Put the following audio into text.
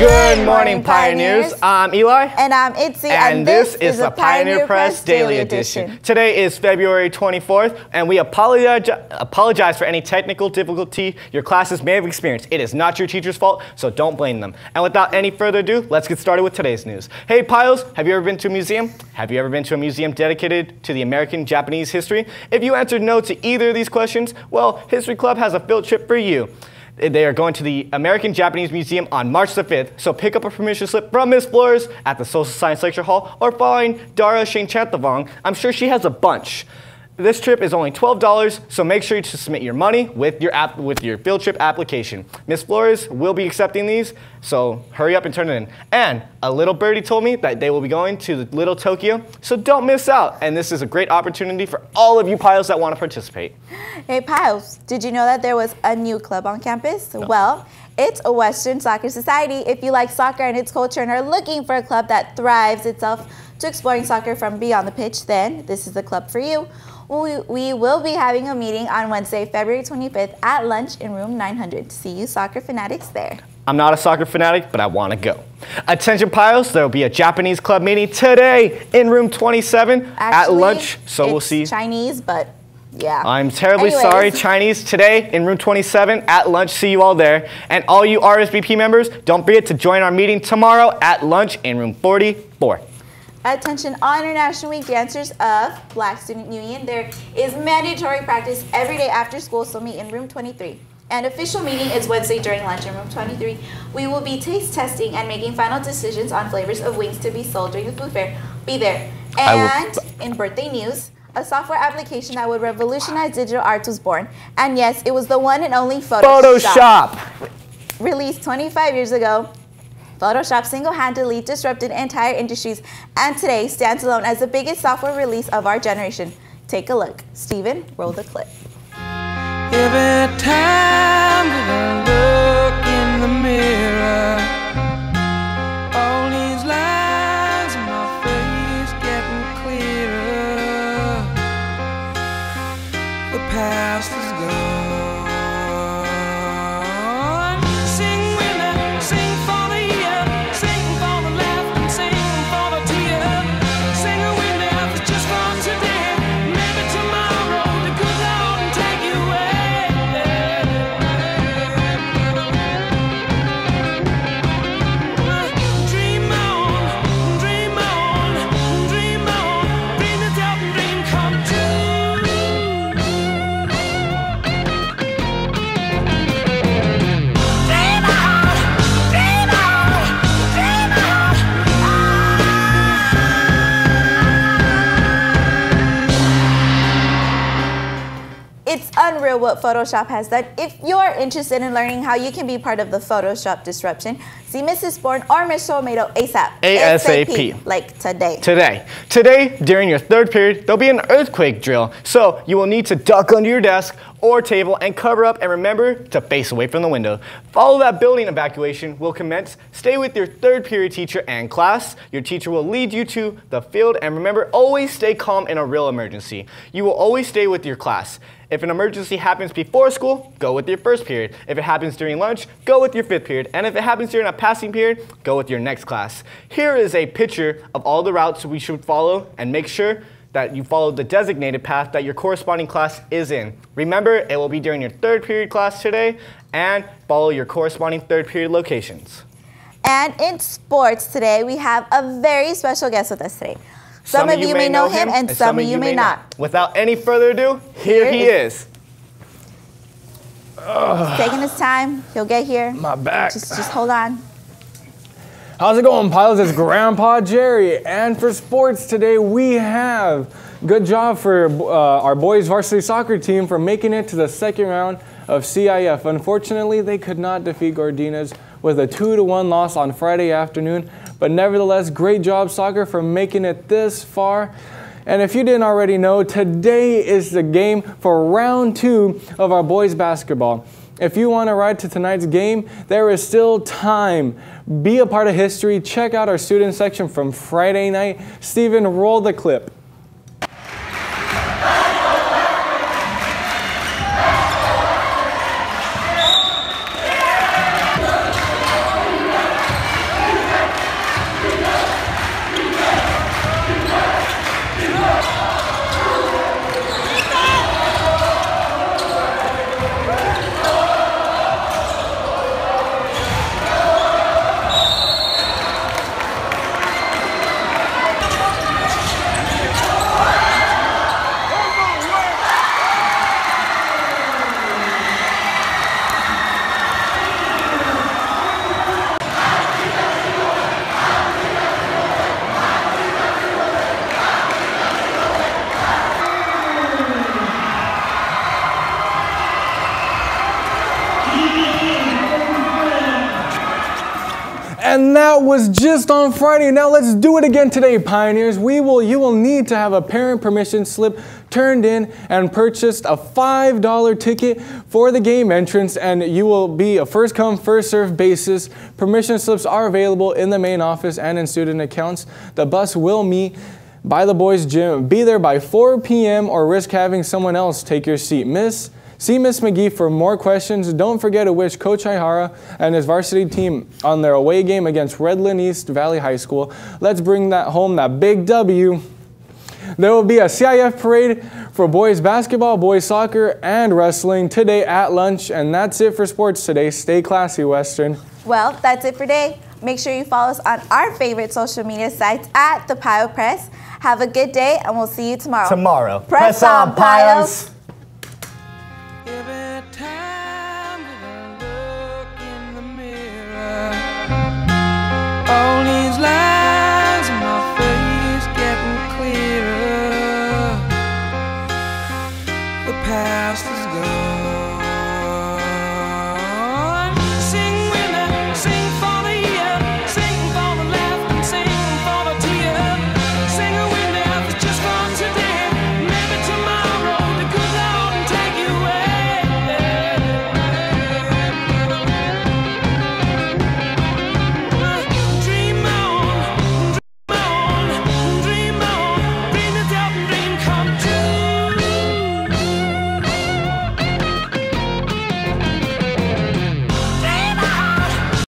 Good morning, Pioneers. I'm Eli. And I'm Itzy. And, this, is the Pioneer Press Daily Edition. Today is February 24th, and we apologize, apologize for any technical difficulty your classes may have experienced. It is not your teacher's fault, so don't blame them. And without any further ado, let's get started with today's news. Hey, Pios, have you ever been to a museum? Have you ever been to a museum dedicated to the American Japanese history? If you answered no to either of these questions, well, History Club has a field trip for you. They are going to the American Japanese Museum on March the 5th, so pick up a permission slip from Ms. Flores at the Social Science Lecture Hall or find Dara Shanchanthavong. I'm sure she has a bunch. This trip is only $12, so make sure to submit your money with your, app, with your field trip application. Miss Flores will be accepting these, so hurry up and turn it in. And a little birdie told me that they will be going to the Little Tokyo, so don't miss out. And this is a great opportunity for all of you Pios that want to participate. Hey Pios, did you know that there was a new club on campus? No. Well, it's a Western Soccer Society. If you like soccer and its culture and are looking for a club that thrives itself to exploring soccer from beyond the pitch, then this is the club for you. We, we will be having a meeting on Wednesday, February 25th at lunch in room 900. See you soccer fanatics there. I'm not a soccer fanatic, but I want to go. Attention Pios, there will be a Japanese club meeting today in room 27 Actually, at lunch. So we'll see. Chinese, but yeah. I'm terribly Anyways. sorry, Chinese. Today in room 27 at lunch. See you all there. And all you RSVP members, don't forget to join our meeting tomorrow at lunch in room 44. Attention all International Week dancers of Black Student Union. There is mandatory practice every day after school, so meet in room 23. And official meeting is Wednesday during lunch in room 23. We will be taste testing and making final decisions on flavors of wings to be sold during the food fair. Be there. And in birthday news, a software application that would revolutionize digital arts was born. And yes, it was the one and only Photoshop. Photoshop. Released 25 years ago, Photoshop single-handedly disrupted entire industries and today stands alone as the biggest software release of our generation. Take a look. Steven, roll the clip. Every time that I look in the mirror what Photoshop has done. If you're interested in learning how you can be part of the Photoshop disruption, see Mrs. Bourne or Miss Tomato ASAP. ASAP. Like today. Today. Today, during your third period, there'll be an earthquake drill. So you will need to duck under your desk or table and cover up and remember to face away from the window. Follow that building evacuation will commence. Stay with your third period teacher and class. Your teacher will lead you to the field and remember always stay calm in a real emergency. You will always stay with your class. If an emergency happens before school, go with your first period. If it happens during lunch, go with your fifth period. And if it happens during a passing period, go with your next class. Here is a picture of all the routes we should follow and make sure that you follow the designated path that your corresponding class is in. Remember, it will be during your third period class today and follow your corresponding third period locations. And in sports today, we have a very special guest with us today. Some, some of you, may know him, and, some, some, of you may not. not. Without any further ado, here, here he is. is. Taking his time, he'll get here. My back. Just, just hold on. How's it going, pilots? It's Grandpa Jerry. And for sports today, we have good job for uh, our boys varsity soccer team for making it to the second round of CIF. Unfortunately, they could not defeat Gardenias with a 2 to 1 loss on Friday afternoon. But nevertheless, great job, soccer, for making it this far. And if you didn't already know, today is the game for round two of our boys basketball. If you want to ride to tonight's game, there is still time. Be a part of history. Check out our student section from Friday night. Stephen, roll the clip. And that was just on Friday. Now let's do it again today, Pioneers. We will you will need to have a parent permission slip turned in and purchased a $5 ticket for the game entrance and you will be a first come first serve basis. Permission slips are available in the main office and in student accounts. The bus will meet by the boys gym. Be there by 4 p.m. or risk having someone else take your seat. Miss See Miss McGee for more questions. Don't forget to wish Coach Ihara and his varsity team on their away game against Redland East Valley High School. Let's bring that home, that big W. There will be a CIF parade for boys basketball, boys soccer, and wrestling today at lunch. And that's it for sports today. Stay classy, Western. Well, that's it for today. Make sure you follow us on our favorite social media sites at the Pio Press. Have a good day, and we'll see you tomorrow. Tomorrow. Press, on, Pios.